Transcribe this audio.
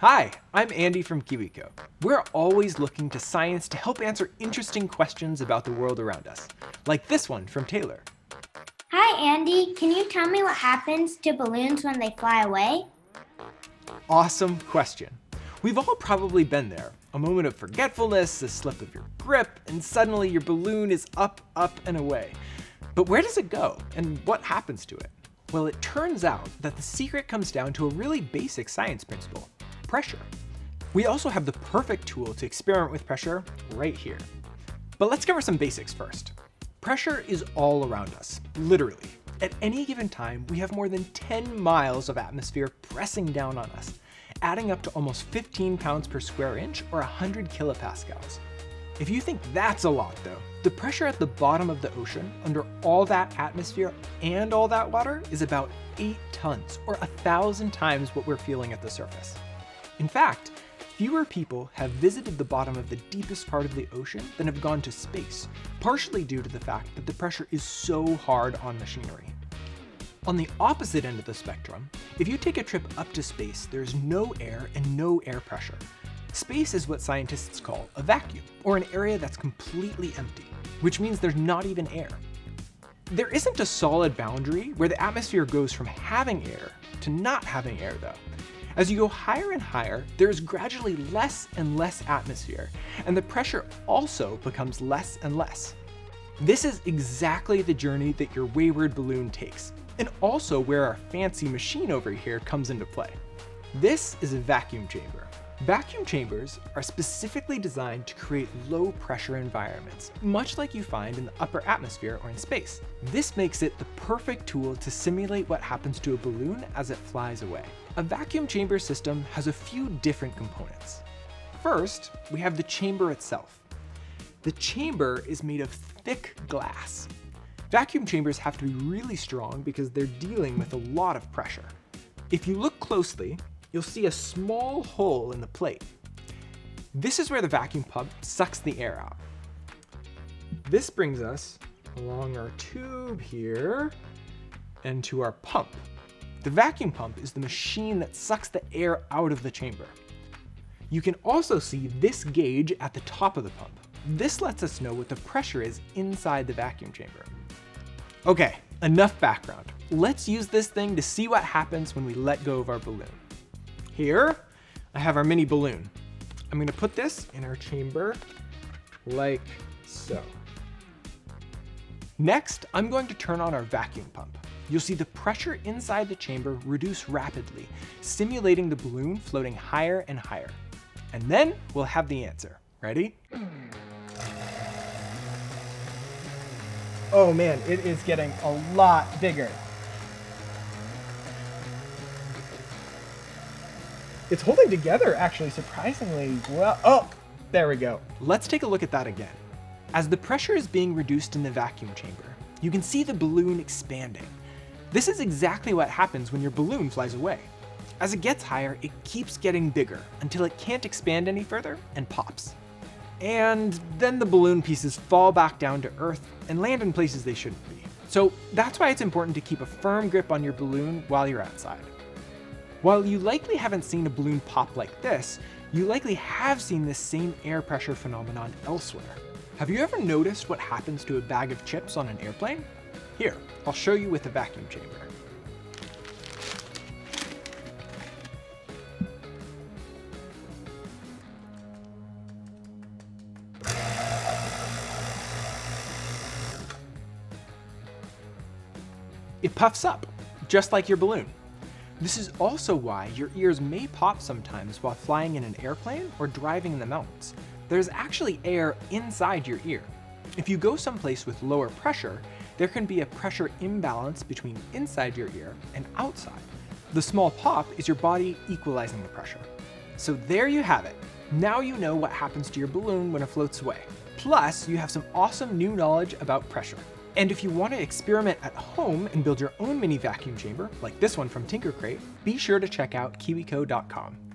Hi, I'm Andy from KiwiCo. We're always looking to science to help answer interesting questions about the world around us, like this one from Taylor. Hi, Andy. Can you tell me what happens to balloons when they fly away? Awesome question. We've all probably been there. A moment of forgetfulness, a slip of your grip, and suddenly your balloon is up, up, and away. But where does it go, and what happens to it? Well, it turns out that the secret comes down to a really basic science principle pressure. We also have the perfect tool to experiment with pressure right here. But let's cover some basics first. Pressure is all around us, literally. At any given time, we have more than 10 miles of atmosphere pressing down on us, adding up to almost 15 pounds per square inch or 100 kilopascals. If you think that's a lot though, the pressure at the bottom of the ocean under all that atmosphere and all that water is about 8 tons, or a thousand times what we're feeling at the surface. In fact, fewer people have visited the bottom of the deepest part of the ocean than have gone to space, partially due to the fact that the pressure is so hard on machinery. On the opposite end of the spectrum, if you take a trip up to space, there's no air and no air pressure. Space is what scientists call a vacuum, or an area that's completely empty, which means there's not even air. There isn't a solid boundary where the atmosphere goes from having air to not having air though. As you go higher and higher, there is gradually less and less atmosphere, and the pressure also becomes less and less. This is exactly the journey that your wayward balloon takes, and also where our fancy machine over here comes into play. This is a vacuum chamber. Vacuum chambers are specifically designed to create low pressure environments, much like you find in the upper atmosphere or in space. This makes it the perfect tool to simulate what happens to a balloon as it flies away. A vacuum chamber system has a few different components. First, we have the chamber itself. The chamber is made of thick glass. Vacuum chambers have to be really strong because they're dealing with a lot of pressure. If you look closely, you'll see a small hole in the plate. This is where the vacuum pump sucks the air out. This brings us along our tube here and to our pump. The vacuum pump is the machine that sucks the air out of the chamber. You can also see this gauge at the top of the pump. This lets us know what the pressure is inside the vacuum chamber. Okay, enough background. Let's use this thing to see what happens when we let go of our balloon. Here, I have our mini balloon. I'm gonna put this in our chamber like so. Next, I'm going to turn on our vacuum pump. You'll see the pressure inside the chamber reduce rapidly, simulating the balloon floating higher and higher. And then we'll have the answer. Ready? Oh man, it is getting a lot bigger. It's holding together actually surprisingly well. Oh, there we go. Let's take a look at that again. As the pressure is being reduced in the vacuum chamber, you can see the balloon expanding. This is exactly what happens when your balloon flies away. As it gets higher, it keeps getting bigger until it can't expand any further and pops. And then the balloon pieces fall back down to earth and land in places they shouldn't be. So that's why it's important to keep a firm grip on your balloon while you're outside. While you likely haven't seen a balloon pop like this, you likely have seen this same air pressure phenomenon elsewhere. Have you ever noticed what happens to a bag of chips on an airplane? Here, I'll show you with a vacuum chamber. It puffs up, just like your balloon. This is also why your ears may pop sometimes while flying in an airplane or driving in the mountains. There's actually air inside your ear. If you go someplace with lower pressure, there can be a pressure imbalance between inside your ear and outside. The small pop is your body equalizing the pressure. So there you have it. Now you know what happens to your balloon when it floats away. Plus, you have some awesome new knowledge about pressure. And if you want to experiment at home and build your own mini vacuum chamber, like this one from Tinkercrate, be sure to check out kiwico.com.